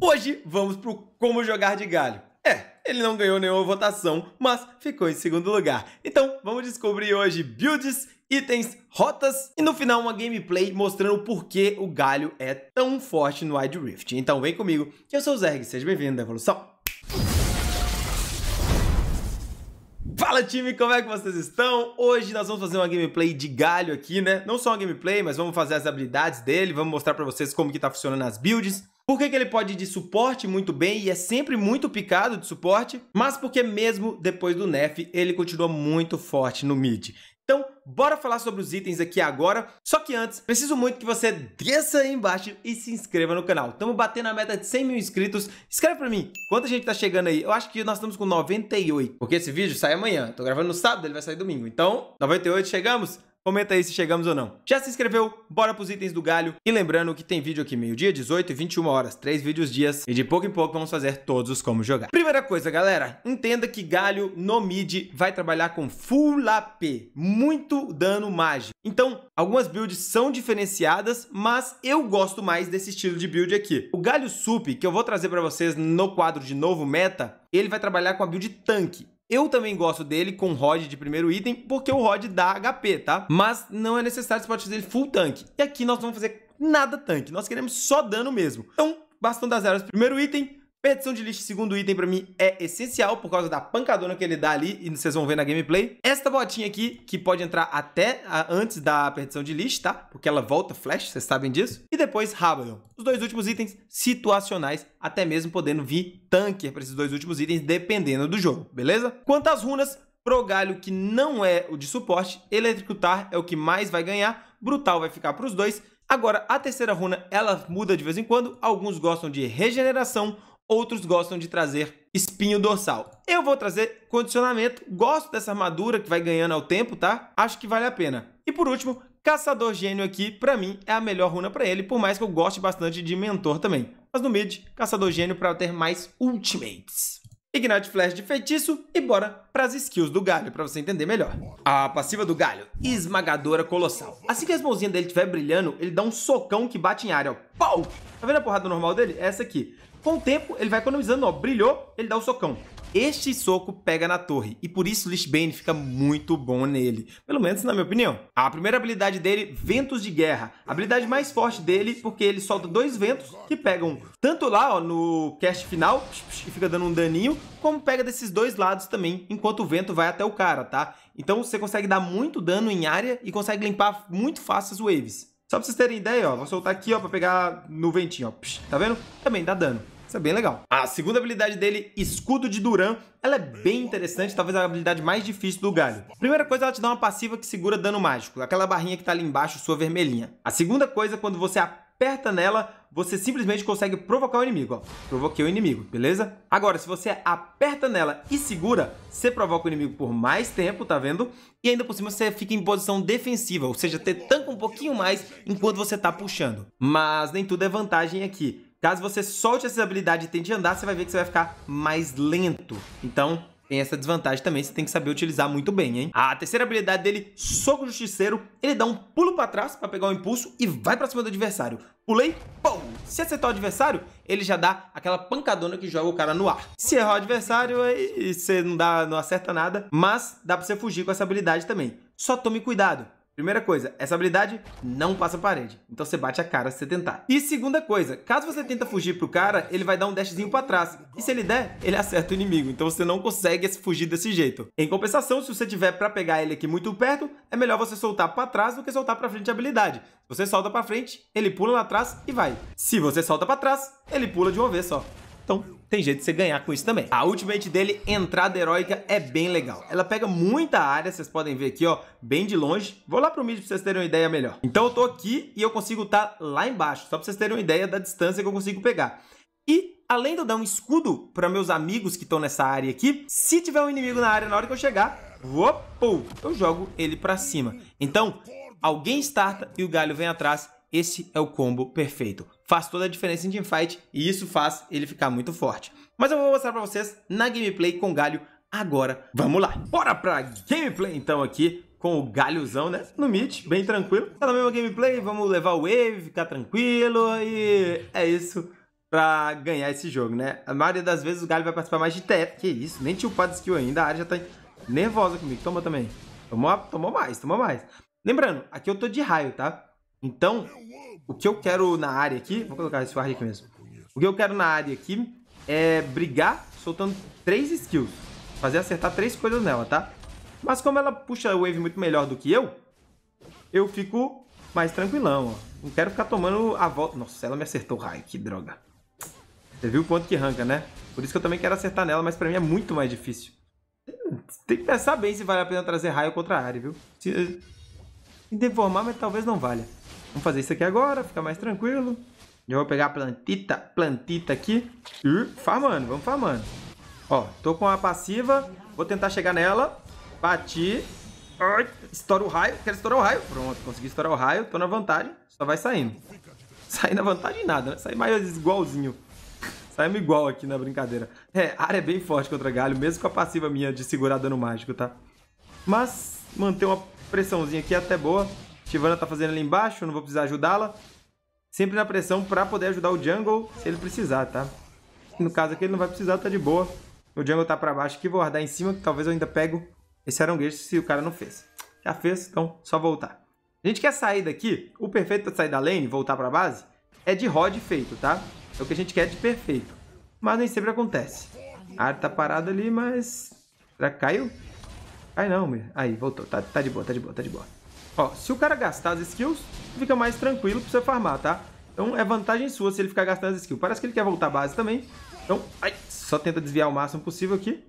Hoje vamos pro como jogar de galho. É, ele não ganhou nenhuma votação, mas ficou em segundo lugar. Então, vamos descobrir hoje builds, itens, rotas e no final uma gameplay mostrando por que o galho é tão forte no Wide Rift. Então vem comigo, eu sou o Zerg, seja bem-vindo à Evolução. Fala time, como é que vocês estão? Hoje nós vamos fazer uma gameplay de galho aqui, né? Não só uma gameplay, mas vamos fazer as habilidades dele, vamos mostrar pra vocês como que tá funcionando as builds. Por que, que ele pode ir de suporte muito bem e é sempre muito picado de suporte, mas porque mesmo depois do nerf ele continua muito forte no mid. Bora falar sobre os itens aqui agora. Só que antes, preciso muito que você desça aí embaixo e se inscreva no canal. Estamos batendo a meta de 100 mil inscritos. Escreve pra mim, quanta gente tá chegando aí? Eu acho que nós estamos com 98. Porque esse vídeo sai amanhã. Tô gravando no sábado, ele vai sair domingo. Então, 98 chegamos? Comenta aí se chegamos ou não. Já se inscreveu? Bora pros itens do galho. E lembrando que tem vídeo aqui meio-dia, 18 e 21 horas. Três vídeos dias. E de pouco em pouco vamos fazer todos os como jogar. Primeira coisa, galera. Entenda que galho no mid vai trabalhar com full AP. Muito dano mágico. Então, algumas builds são diferenciadas, mas eu gosto mais desse estilo de build aqui. O galho sup, que eu vou trazer para vocês no quadro de novo meta, ele vai trabalhar com a build tanque. Eu também gosto dele com rod de primeiro item, porque o rod dá HP, tá? Mas não é necessário, você pode fazer ele full tanque. E aqui nós vamos fazer nada tanque, nós queremos só dano mesmo. Então, bastão das eras primeiro item, Perdição de lixo, segundo item, pra mim é essencial por causa da pancadona que ele dá ali e vocês vão ver na gameplay. Esta botinha aqui, que pode entrar até a, antes da perdição de lixo, tá? Porque ela volta flash, vocês sabem disso. E depois Rabadon. Os dois últimos itens situacionais, até mesmo podendo vir tanker para esses dois últimos itens, dependendo do jogo, beleza? Quanto às runas, pro galho que não é o de suporte, Eletricutar é o que mais vai ganhar, Brutal vai ficar para os dois. Agora, a terceira runa, ela muda de vez em quando. Alguns gostam de regeneração, outros gostam de trazer espinho dorsal. Eu vou trazer condicionamento, gosto dessa armadura que vai ganhando ao tempo, tá? Acho que vale a pena. E por último, Caçador Gênio aqui, pra mim, é a melhor runa pra ele, por mais que eu goste bastante de Mentor também. Mas no mid, Caçador Gênio pra ter mais ultimates. Ignite Flash de feitiço e bora para as skills do Galho para você entender melhor. A passiva do Galho, esmagadora colossal. Assim que as mãozinhas dele estiver brilhando, ele dá um socão que bate em área, ó. Pau! Tá vendo a porrada normal dele? É essa aqui. Com o tempo, ele vai economizando, ó, brilhou, ele dá o socão. Este soco pega na torre, e por isso Lich Bane fica muito bom nele, pelo menos na minha opinião. A primeira habilidade dele, Ventos de Guerra, a habilidade mais forte dele, porque ele solta dois ventos que pegam tanto lá ó, no cast final, e fica dando um daninho, como pega desses dois lados também, enquanto o vento vai até o cara, tá? Então você consegue dar muito dano em área e consegue limpar muito fácil as waves. Só pra vocês terem ideia, ó, vou soltar aqui, ó, pra pegar no ventinho, ó, tá vendo? Também dá dano. Isso é bem legal. A segunda habilidade dele, Escudo de Duran, ela é bem interessante, talvez a habilidade mais difícil do galho. Primeira coisa, ela te dá uma passiva que segura dano mágico, aquela barrinha que tá ali embaixo, sua vermelhinha. A segunda coisa, quando você aperta nela, você simplesmente consegue provocar o inimigo, ó. Provoquei o inimigo, beleza? Agora, se você aperta nela e segura, você provoca o inimigo por mais tempo, tá vendo? E ainda por cima você fica em posição defensiva, ou seja, ter tanca um pouquinho mais enquanto você tá puxando. Mas nem tudo é vantagem aqui. Caso você solte essa habilidade e tente andar, você vai ver que você vai ficar mais lento. Então, tem essa desvantagem também, você tem que saber utilizar muito bem, hein? A terceira habilidade dele, Soco Justiceiro, ele dá um pulo para trás para pegar o impulso e vai para cima do adversário. Pulei, pum! Se acertar o adversário, ele já dá aquela pancadona que joga o cara no ar. Se errar o adversário, aí você não, dá, não acerta nada, mas dá para você fugir com essa habilidade também. Só tome cuidado, Primeira coisa, essa habilidade não passa parede, então você bate a cara se você tentar. E segunda coisa, caso você tenta fugir pro cara, ele vai dar um dashzinho pra trás, e se ele der, ele acerta o inimigo, então você não consegue fugir desse jeito. Em compensação, se você tiver pra pegar ele aqui muito perto, é melhor você soltar pra trás do que soltar pra frente a habilidade. Se você solta pra frente, ele pula lá atrás e vai. Se você solta pra trás, ele pula de uma vez só. Então, tem jeito de você ganhar com isso também. A ultimate dele, entrada heróica, é bem legal. Ela pega muita área, vocês podem ver aqui, ó, bem de longe. Vou lá pro mid pra vocês terem uma ideia melhor. Então eu tô aqui e eu consigo estar tá lá embaixo, só pra vocês terem uma ideia da distância que eu consigo pegar. E além de eu dar um escudo para meus amigos que estão nessa área aqui, se tiver um inimigo na área na hora que eu chegar, opa, eu jogo ele para cima. Então, alguém starta e o galho vem atrás esse é o combo perfeito. Faz toda a diferença em teamfight e isso faz ele ficar muito forte. Mas eu vou mostrar pra vocês na gameplay com galho agora. Vamos lá! Bora pra gameplay então aqui com o galhozão, né? No mid, bem tranquilo. Tá na mesma gameplay, vamos levar o wave, ficar tranquilo e é isso pra ganhar esse jogo, né? A maioria das vezes o Galho vai participar mais de TF. Que isso, nem tinha upado skill ainda. A área já tá nervosa comigo. Toma também. Tomou, tomou mais, tomou mais. Lembrando, aqui eu tô de raio, tá? Então, o que eu quero na área aqui... Vou colocar esse ward aqui mesmo. O que eu quero na área aqui é brigar soltando três skills. Fazer acertar três coisas nela, tá? Mas como ela puxa o wave muito melhor do que eu, eu fico mais tranquilão, ó. Não quero ficar tomando a volta... Nossa, ela me acertou raio, que droga. Você viu o quanto que arranca, né? Por isso que eu também quero acertar nela, mas pra mim é muito mais difícil. Tem que pensar bem se vale a pena trazer raio contra a área, viu? Se, se deformar, mas talvez não valha. Vamos fazer isso aqui agora, ficar mais tranquilo. Já vou pegar a plantita, plantita aqui. E farmando, vamos farmando. Ó, tô com a passiva. Vou tentar chegar nela. Bati. Estoura o raio. Quero estourar o raio. Pronto, consegui estourar o raio. Tô na vantagem. Só vai saindo. Sair na vantagem nada, né? Sair mais igualzinho. Saímos igual aqui na brincadeira. É, a área é bem forte contra galho, mesmo com a passiva minha de segurar dano mágico, tá? Mas manter uma pressãozinha aqui é até boa. Tivana tá fazendo ali embaixo, não vou precisar ajudá-la. Sempre na pressão pra poder ajudar o jungle se ele precisar, tá? No caso aqui ele não vai precisar, tá de boa. O jungle tá pra baixo aqui, vou guardar em cima, que talvez eu ainda pego esse aranguejo se o cara não fez. Já fez, então só voltar. A gente quer sair daqui, o perfeito pra sair da lane, voltar pra base, é de rod feito, tá? É o que a gente quer de perfeito. Mas nem sempre acontece. A área tá parada ali, mas... Será que caiu? Cai não. Aí, voltou. Tá, tá de boa, tá de boa, tá de boa. Ó, se o cara gastar as skills, fica mais tranquilo pra você farmar, tá? Então é vantagem sua se ele ficar gastando as skills. Parece que ele quer voltar à base também. Então, ai, só tenta desviar o máximo possível aqui.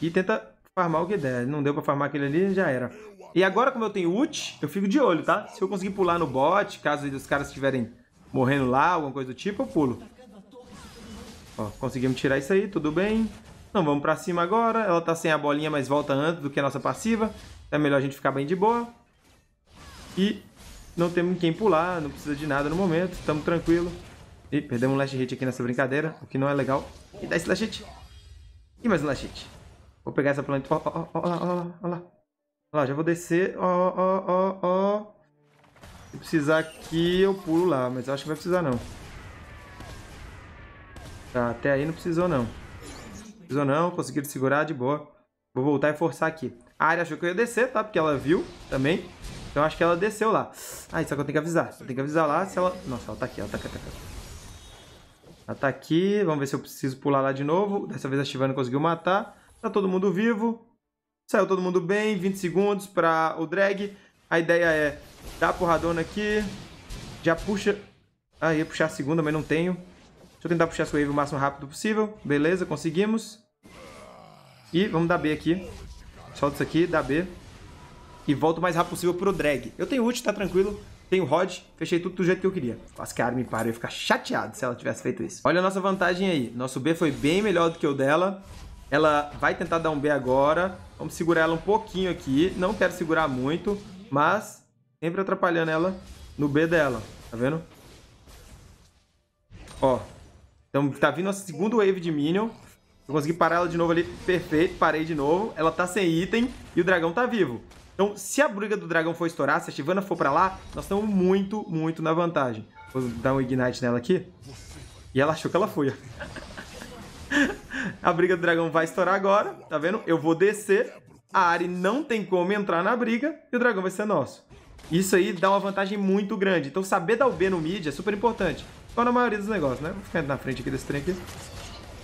E tenta farmar o que der. Não deu pra farmar aquele ali, já era. E agora, como eu tenho ult, eu fico de olho, tá? Se eu conseguir pular no bot, caso os caras estiverem morrendo lá, alguma coisa do tipo, eu pulo. Ó, conseguimos tirar isso aí, tudo bem. Então vamos pra cima agora. Ela tá sem a bolinha, mas volta antes do que a nossa passiva. É melhor a gente ficar bem de boa. E não temos quem pular, não precisa de nada no momento. Estamos tranquilo. E perdemos um last hit aqui nessa brincadeira, o que não é legal. E dá esse last hit. E mais um last hit. Vou pegar essa planta. Ó, ó, ó, ó lá, ó lá, ó lá. Ó lá, já vou descer. Ó, ó, ó, ó. Se precisar aqui, eu pulo lá, mas eu acho que vai precisar não. Tá, até aí não precisou não. Precisou não, conseguiram segurar de boa. Vou voltar e forçar aqui. A área achou que eu ia descer, tá? Porque ela viu também. Então acho que ela desceu lá. Ah, só que eu tenho que avisar. Eu tenho que avisar lá se ela... Nossa, ela tá aqui, ela tá aqui, ela tá aqui. Ela tá aqui. Vamos ver se eu preciso pular lá de novo. Dessa vez a Shivana conseguiu matar. Tá todo mundo vivo. Saiu todo mundo bem. 20 segundos para o drag. A ideia é dar a porradona aqui. Já puxa... Ah, ia puxar a segunda, mas não tenho. Deixa eu tentar puxar essa wave o máximo rápido possível. Beleza, conseguimos. E vamos dar B aqui. Solta isso aqui, dá B. E volto o mais rápido possível pro drag. Eu tenho ult, tá tranquilo. Tenho rod, fechei tudo do jeito que eu queria. Quase que a Armin para, eu ia ficar chateado se ela tivesse feito isso. Olha a nossa vantagem aí. Nosso B foi bem melhor do que o dela. Ela vai tentar dar um B agora. Vamos segurar ela um pouquinho aqui. Não quero segurar muito, mas sempre atrapalhando ela no B dela. Tá vendo? Ó. Então tá vindo a segunda wave de Minion. Eu consegui parar ela de novo ali. Perfeito, parei de novo. Ela tá sem item e o dragão tá vivo. Então, se a briga do dragão for estourar, se a Shyvana for pra lá, nós estamos muito, muito na vantagem. Vou dar um Ignite nela aqui. E ela achou que ela foi. a briga do dragão vai estourar agora, tá vendo? Eu vou descer, a Ari não tem como entrar na briga e o dragão vai ser nosso. Isso aí dá uma vantagem muito grande. Então, saber dar o B no mid é super importante. Só na maioria dos negócios, né? Vou ficar na frente aqui desse trem aqui.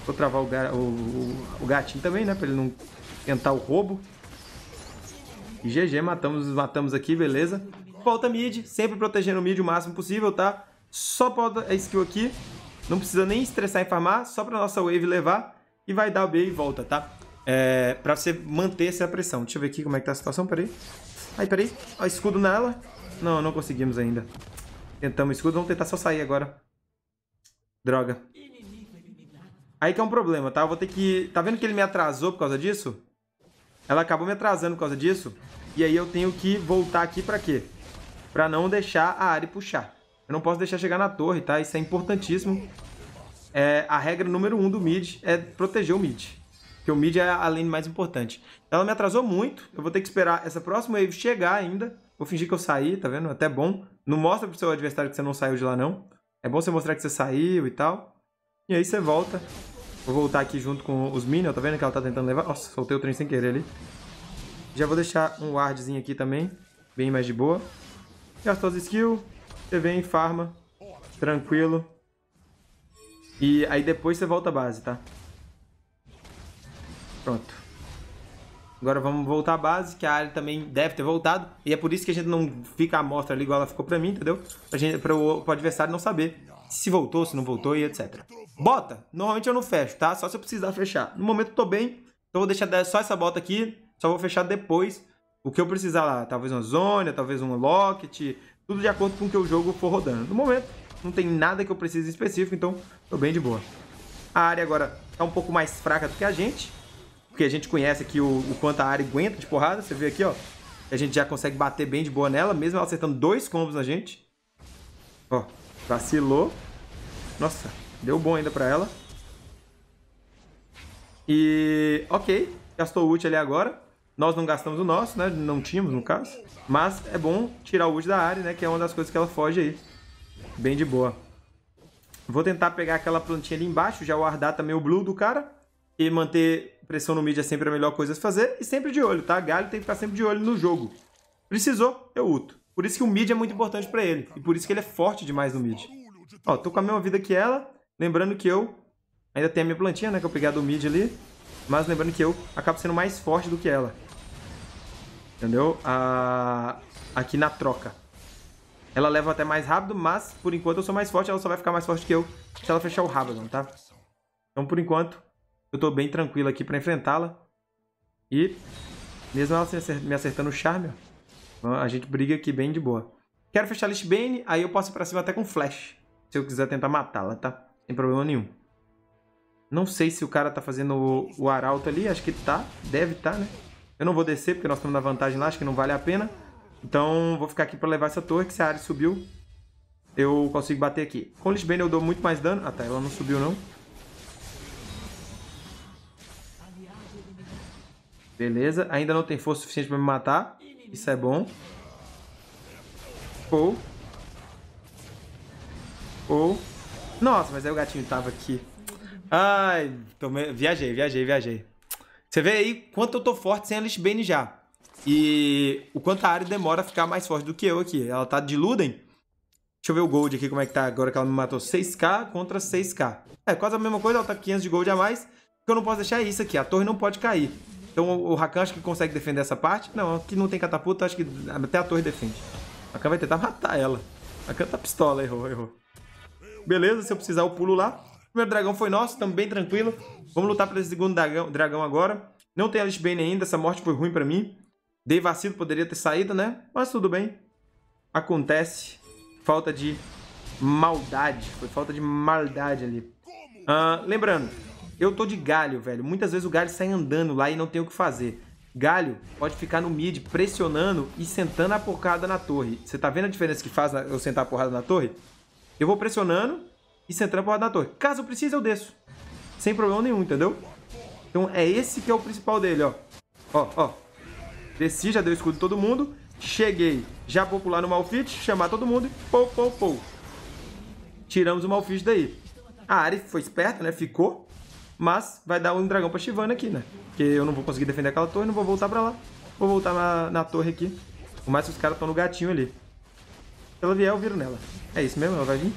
Vou travar o, o, o, gatinho também, né? Pra ele não tentar o roubo. E GG, matamos, matamos aqui, beleza. Volta mid, sempre protegendo o mid o máximo possível, tá? Só pode a skill aqui. Não precisa nem estressar em farmar, só pra nossa wave levar. E vai dar o B e volta, tá? É, pra você manter essa pressão. Deixa eu ver aqui como é que tá a situação, peraí. Ai, peraí. Ó, escudo nela. Não, não conseguimos ainda. Tentamos escudo, vamos tentar só sair agora. Droga. Aí que é um problema, tá? Eu vou ter que... Tá vendo que ele me atrasou por causa disso? Ela acabou me atrasando por causa disso. E aí eu tenho que voltar aqui pra quê? Pra não deixar a área puxar. Eu não posso deixar chegar na torre, tá? Isso é importantíssimo. É, a regra número um do mid é proteger o mid. Porque o mid é a lane mais importante. Ela me atrasou muito. Eu vou ter que esperar essa próxima wave chegar ainda. Vou fingir que eu saí, tá vendo? Até bom. Não mostra pro seu adversário que você não saiu de lá, não. É bom você mostrar que você saiu e tal. E aí você volta. Vou voltar aqui junto com os minions, tá vendo que ela tá tentando levar? Nossa, soltei o trem sem querer ali. Já vou deixar um wardzinho aqui também, bem mais de boa. Gastou as skills, você vem, farma, tranquilo. E aí depois você volta à base, tá? Pronto. Agora vamos voltar à base, que a área também deve ter voltado. E é por isso que a gente não fica a amostra ali igual ela ficou pra mim, entendeu? Pra gente, pra o, pro adversário não saber se voltou, se não voltou e etc. Bota, normalmente eu não fecho, tá? Só se eu precisar fechar. No momento eu tô bem, então vou deixar só essa bota aqui. Só vou fechar depois o que eu precisar lá. Talvez uma zona, talvez um locket. Tudo de acordo com o que o jogo for rodando. No momento, não tem nada que eu precise específico, então tô bem de boa. A área agora tá um pouco mais fraca do que a gente porque a gente conhece aqui o, o quanto a área aguenta de porrada. Você vê aqui, ó. A gente já consegue bater bem de boa nela, mesmo ela acertando dois combos na gente. Ó, vacilou. Nossa, deu bom ainda pra ela. E, ok, gastou o ult ali agora. Nós não gastamos o nosso, né? Não tínhamos, no caso. Mas é bom tirar o ult da área, né? Que é uma das coisas que ela foge aí. Bem de boa. Vou tentar pegar aquela plantinha ali embaixo, já guardar também o blue do cara. E manter pressão no mid é sempre a melhor coisa a fazer. E sempre de olho, tá? Galho tem que ficar sempre de olho no jogo. Precisou, eu uto. Por isso que o mid é muito importante pra ele. E por isso que ele é forte demais no mid. Ó, tô com a mesma vida que ela. Lembrando que eu ainda tenho a minha plantinha, né? Que eu peguei do mid ali. Mas lembrando que eu acabo sendo mais forte do que ela. Entendeu? Ah, aqui na troca. Ela leva até mais rápido, mas por enquanto eu sou mais forte. Ela só vai ficar mais forte que eu se ela fechar o Rabadon, tá? Então por enquanto eu tô bem tranquilo aqui pra enfrentá-la. E, mesmo ela me acertando o charme, ó, a gente briga aqui bem de boa. Quero fechar a Lich Bane, aí eu posso ir pra cima até com flash. Se eu quiser tentar matá-la, tá? Sem problema nenhum. Não sei se o cara tá fazendo o, o arauto ali, acho que tá. Deve tá, né? Eu não vou descer, porque nós estamos na vantagem lá, acho que não vale a pena. Então, vou ficar aqui pra levar essa torre, que se a área subiu, eu consigo bater aqui. Com o Lich Bane eu dou muito mais dano. Ah tá, ela não subiu não. Beleza, ainda não tem força suficiente pra me matar. Isso é bom. Ou. Ou. Nossa, mas aí o gatinho tava aqui. Ai, tomei... viajei, viajei, viajei. Você vê aí quanto eu tô forte sem a Lich já. E o quanto a área demora a ficar mais forte do que eu aqui. Ela tá de Luden. Deixa eu ver o Gold aqui, como é que tá agora que ela me matou. 6k contra 6k. É, quase a mesma coisa, ela tá 500 de Gold a mais. O que eu não posso deixar é isso aqui. A torre não pode cair. Então o Rakan acho que consegue defender essa parte. Não, aqui não tem catapulta, acho que até a torre defende. O Rakan vai tentar matar ela. Rakan tá pistola, errou, errou. Beleza, se eu precisar eu pulo lá. O primeiro dragão foi nosso, estamos bem tranquilo. Vamos lutar pelo segundo dragão, dragão agora. Não tem Alice Bane ainda, essa morte foi ruim pra mim. Dei vacilo, poderia ter saído, né? Mas tudo bem. Acontece. Falta de maldade. Foi falta de maldade ali. Uh, lembrando, eu tô de galho, velho. Muitas vezes o galho sai andando lá e não tem o que fazer. Galho pode ficar no mid pressionando e sentando a porrada na torre. Você tá vendo a diferença que faz eu sentar a porrada na torre? Eu vou pressionando e sentando a porrada na torre. Caso precise, eu desço. Sem problema nenhum, entendeu? Então é esse que é o principal dele, ó. Ó, ó. Desci, já deu escudo em todo mundo. Cheguei, já popular no Malfit, chamar todo mundo e pou, pou, pou. Tiramos o Malfit daí. A Ari foi esperta, né? Ficou. Mas vai dar um dragão pra Shivana aqui, né? Porque eu não vou conseguir defender aquela torre, não vou voltar pra lá. Vou voltar na, na torre aqui. Por mais que os caras estão no gatinho ali. Se ela vier, eu viro nela. É isso mesmo? Ela vai vir?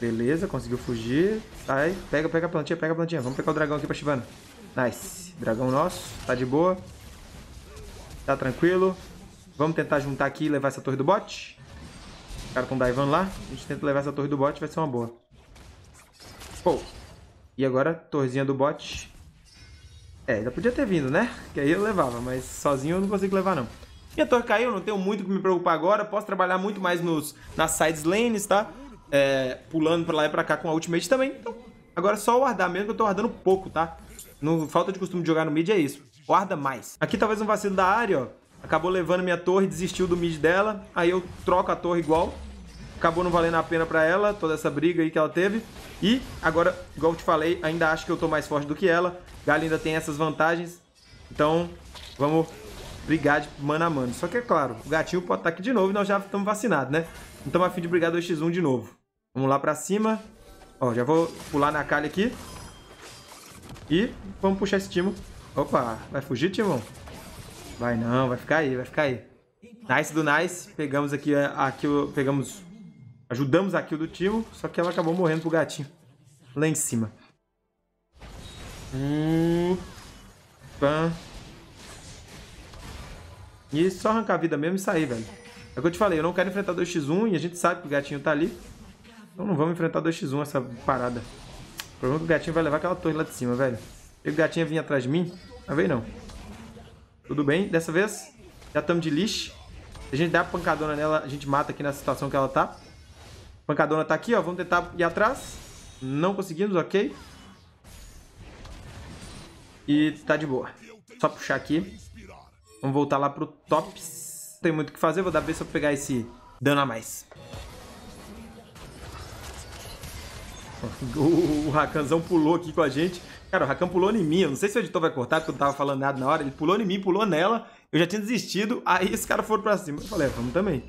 Beleza, conseguiu fugir. Sai, pega, pega a plantinha, pega a plantinha. Vamos pegar o dragão aqui pra Shivana. Nice. Dragão nosso, tá de boa. Tá tranquilo. Vamos tentar juntar aqui e levar essa torre do bot. Os caras estão divando lá. A gente tenta levar essa torre do bot, vai ser uma boa. Pô. E agora, torzinha do bot. É, ainda podia ter vindo, né? Que aí eu levava, mas sozinho eu não consigo levar, não. Minha torre caiu, não tenho muito que me preocupar agora. Posso trabalhar muito mais nos, nas sides lanes, tá? É, pulando pra lá e pra cá com a ultimate também. Então, agora é só guardar mesmo, que eu tô guardando pouco, tá? No, falta de costume de jogar no mid é isso. Guarda mais. Aqui talvez um vacilo da área, ó. Acabou levando minha torre, desistiu do mid dela. Aí eu troco a torre igual acabou não valendo a pena para ela, toda essa briga aí que ela teve. E agora, igual eu te falei, ainda acho que eu tô mais forte do que ela. Galho ainda tem essas vantagens. Então, vamos brigar de mano a mano. Só que é claro, o gatinho pode estar tá aqui de novo e nós já estamos vacinados, né? Então a fim de brigar 2x1 de novo. Vamos lá pra cima. Ó, já vou pular na calha aqui. E vamos puxar esse Timo. Opa, vai fugir, Timão? Vai não, vai ficar aí, vai ficar aí. Nice do Nice. Pegamos aqui a, kill, pegamos... Ajudamos a kill do Timo, só que ela acabou morrendo pro gatinho. Lá em cima. Hum... Pã. E só arrancar a vida mesmo e sair, velho. É o que eu te falei, eu não quero enfrentar 2x1 e a gente sabe que o gatinho tá ali. Então não vamos enfrentar 2x1 essa parada. O problema é que o gatinho vai levar aquela torre lá de cima, velho. E o gatinho vinha atrás de mim? Não veio não. Tudo bem, dessa vez já estamos de lixo. Se a gente der a pancadona nela, a gente mata aqui na situação que ela tá. Pancadona tá aqui, ó. Vamos tentar ir atrás. Não conseguimos, ok. E tá de boa. Só puxar aqui. Vamos voltar lá pro tops. Não tem muito o que fazer, vou dar vez se eu pegar esse dano a mais. O, Rakanzão pulou aqui com a gente. Cara, o Rakan pulou em mim. Eu não sei se o editor vai cortar, porque eu não tava falando nada na hora. Ele pulou em mim, pulou nela. Eu já tinha desistido. Aí esse cara foram pra cima. Eu falei, é, vamos também.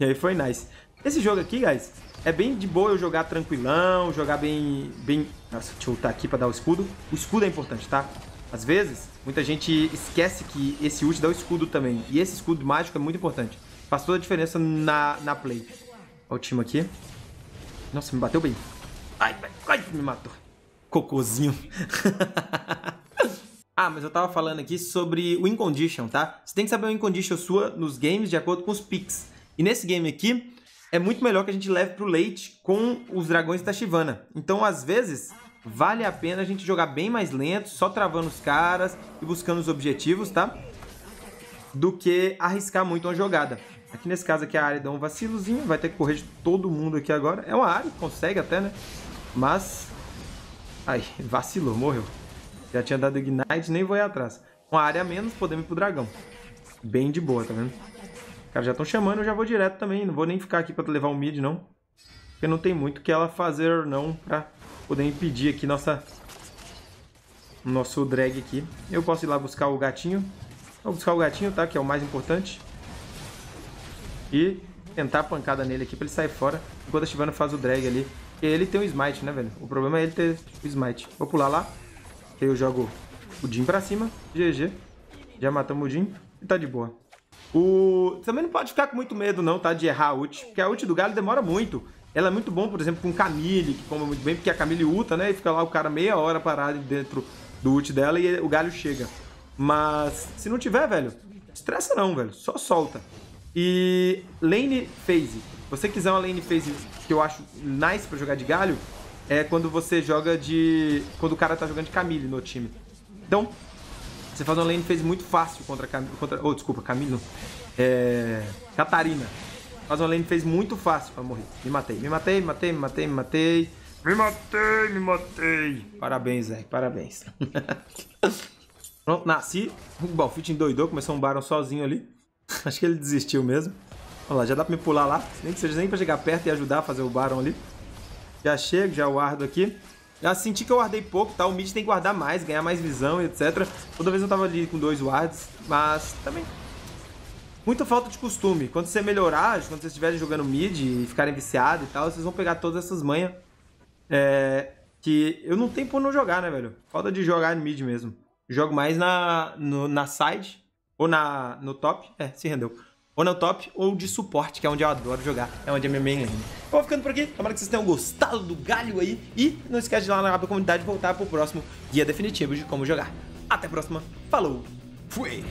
E aí foi nice. Esse jogo aqui, guys, é bem de boa eu jogar tranquilão, jogar bem... bem... Nossa, deixa eu ultar aqui pra dar o escudo. O escudo é importante, tá? Às vezes, muita gente esquece que esse ult dá o escudo também. E esse escudo mágico é muito importante. Faz toda a diferença na, na play. Olha o time aqui. Nossa, me bateu bem. Ai, ai, me matou. Cocôzinho. ah, mas eu tava falando aqui sobre o Incondition, tá? Você tem que saber o Incondition sua nos games de acordo com os picks. E nesse game aqui, é muito melhor que a gente leve pro late com os dragões da Shivana. Então, às vezes, vale a pena a gente jogar bem mais lento, só travando os caras e buscando os objetivos, tá? Do que arriscar muito uma jogada. Aqui nesse caso aqui a área dá um vacilozinho, vai ter que correr de todo mundo aqui agora. É uma área, consegue até, né? Mas... Ai, vacilou, morreu. Já tinha dado Ignite, nem vou ir atrás. Uma área a menos, podemos ir pro dragão. Bem de boa, tá vendo? Os caras já estão chamando, eu já vou direto também. Não vou nem ficar aqui pra levar o mid, não. Porque não tem muito que ela fazer, não, pra poder impedir aqui nossa... Nosso drag aqui. Eu posso ir lá buscar o gatinho. Vou buscar o gatinho, tá? Que é o mais importante. E tentar a pancada nele aqui pra ele sair fora. Enquanto a Shivana faz o drag ali. E ele tem o smite, né, velho? O problema é ele ter o smite. Vou pular lá. Aí eu jogo o Jin pra cima. GG. Já matamos o Jin. E tá de boa. O... Também não pode ficar com muito medo, não, tá? De errar a ult. Porque a ult do Galho demora muito. Ela é muito bom, por exemplo, com Camille, que come muito bem, porque a Camille ulta, né? E fica lá o cara meia hora parado dentro do ult dela e o galho chega. Mas se não tiver, velho, estressa não, velho. Só solta. E lane phase. Se você quiser uma lane phase que eu acho nice pra jogar de galho, é quando você joga de... Quando o cara tá jogando de Camille no time. Então, você faz uma lane phase muito fácil contra Camille... Contra... Oh, desculpa, Camille não. É... Catarina. Faz uma lane phase muito fácil pra morrer. Me matei, me matei, me matei, me matei, me matei. Me matei, me matei. Parabéns, Zé, parabéns. Pronto, nasci. Bom, o Fit endoidou, começou um Baron sozinho ali. Acho que ele desistiu mesmo. Olha lá, já dá pra me pular lá. Nem que seja nem pra chegar perto e ajudar a fazer o Baron ali. Já chego, já guardo aqui. Já senti que eu guardei pouco, tá? O mid tem que guardar mais, ganhar mais visão, etc. Toda vez eu tava ali com dois wards, mas também muita falta de costume. Quando você melhorar, quando vocês estiverem jogando mid e ficarem viciados e tal, vocês vão pegar todas essas manhas é, que eu não tenho por não jogar, né, velho? Falta de jogar no mid mesmo. Jogo mais na, no, na side ou na, no top. É, se rendeu. Ou no top ou de suporte, que é onde eu adoro jogar. É onde é minha main lane. Vou ficando por aqui. Tomara que vocês tenham gostado do galho aí. E não esquece de ir lá na comunidade voltar pro próximo guia definitivo de como jogar. Até a próxima. Falou. Fui.